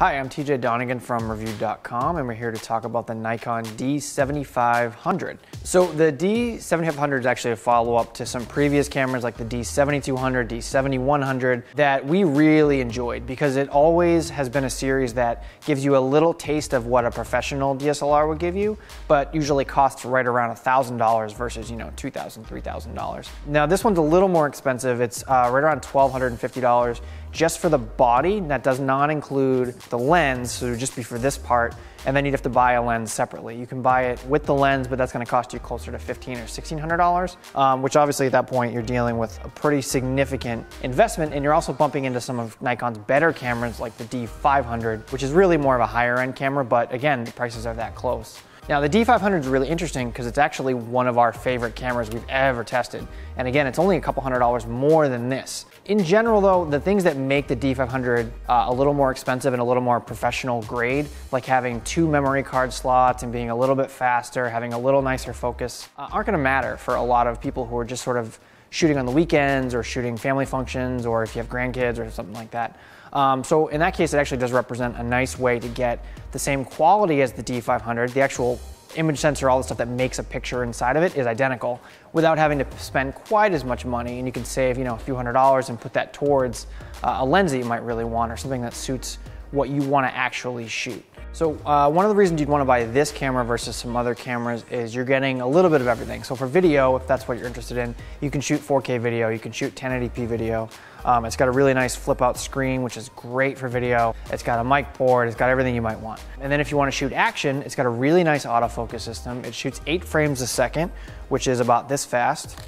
Hi, I'm TJ Donegan from Reviewed.com, and we're here to talk about the Nikon D7500. So the D7500 is actually a follow-up to some previous cameras like the D7200, D7100 that we really enjoyed because it always has been a series that gives you a little taste of what a professional DSLR would give you, but usually costs right around $1,000 versus, you know, $2,000, $3,000. Now this one's a little more expensive. It's uh, right around $1,250 just for the body. That does not include the lens, so it would just be for this part. And then you'd have to buy a lens separately. You can buy it with the lens, but that's gonna cost you closer to $1,500 or $1,600, um, which obviously at that point you're dealing with a pretty significant investment and you're also bumping into some of Nikon's better cameras like the D500, which is really more of a higher end camera, but again, the prices are that close. Now the D500 is really interesting because it's actually one of our favorite cameras we've ever tested. And again, it's only a couple hundred dollars more than this. In general though, the things that make the D500 uh, a little more expensive and a little more professional grade, like having two memory card slots and being a little bit faster, having a little nicer focus, uh, aren't gonna matter for a lot of people who are just sort of shooting on the weekends or shooting family functions or if you have grandkids or something like that. Um, so in that case, it actually does represent a nice way to get the same quality as the D500. The actual image sensor, all the stuff that makes a picture inside of it is identical without having to spend quite as much money. And you can save, you know, a few hundred dollars and put that towards uh, a lens that you might really want or something that suits what you want to actually shoot. So uh, one of the reasons you'd want to buy this camera versus some other cameras is you're getting a little bit of everything. So for video, if that's what you're interested in, you can shoot 4K video, you can shoot 1080p video. Um, it's got a really nice flip out screen, which is great for video. It's got a mic port, it's got everything you might want. And then if you want to shoot action, it's got a really nice autofocus system. It shoots eight frames a second, which is about this fast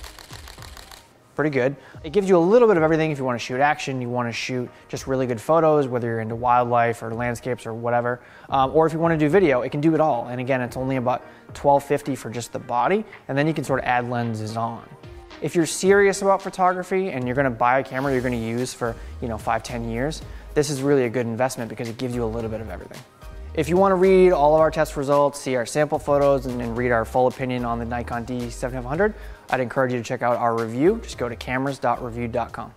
pretty good. It gives you a little bit of everything if you want to shoot action, you want to shoot just really good photos, whether you're into wildlife or landscapes or whatever, um, or if you want to do video, it can do it all. And again, it's only about 1250 for just the body, and then you can sort of add lenses on. If you're serious about photography and you're going to buy a camera you're going to use for, you know, five, 10 years, this is really a good investment because it gives you a little bit of everything. If you want to read all of our test results, see our sample photos, and, read our full opinion on the Nikon D7500, I'd encourage you to check out our review. Just go to cameras.reviewed.com.